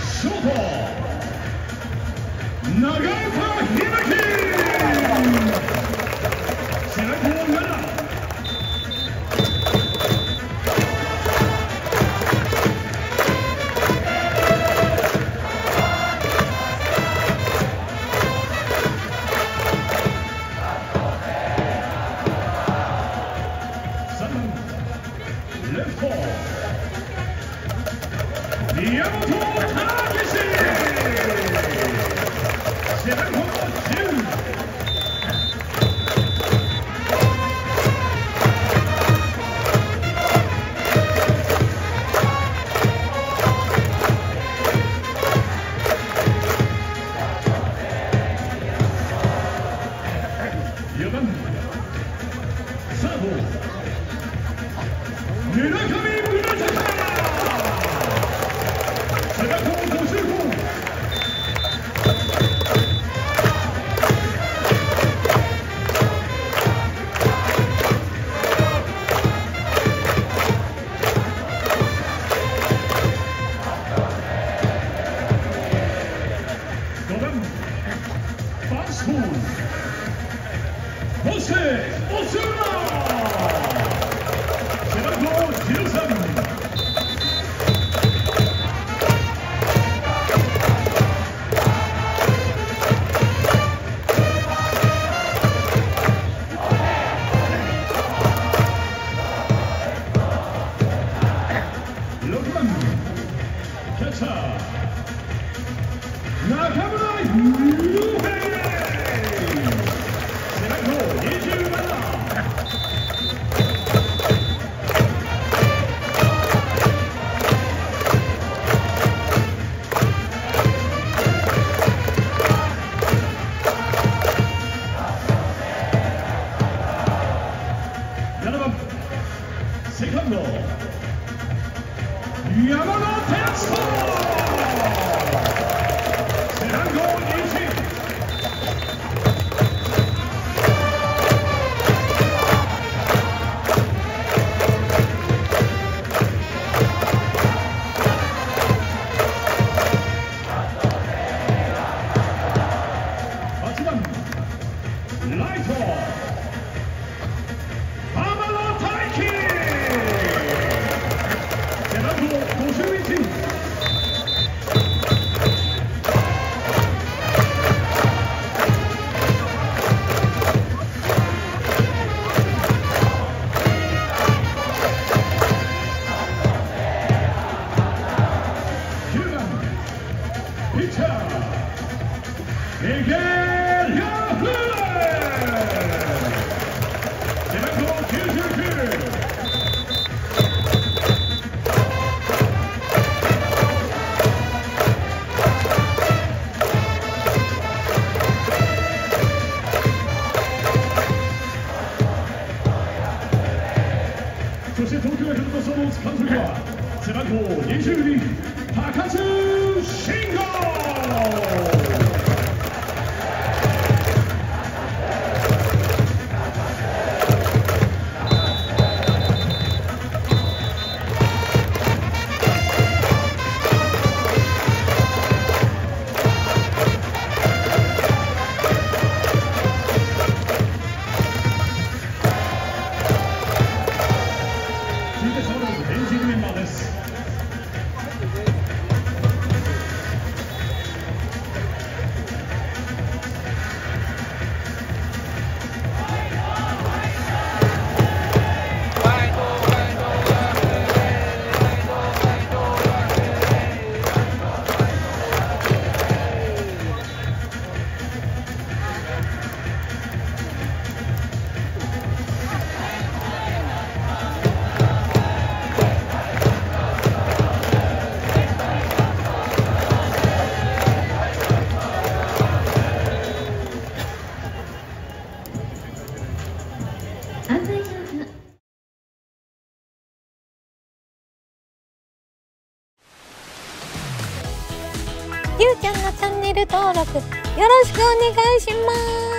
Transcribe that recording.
ショート長岡秀山本博士背番号10キャッチャー中村優 Signal. 時は背番号22高津慎吾 ladies and mothers. ゆうちゃんのチャンネル登録よろしくお願いします。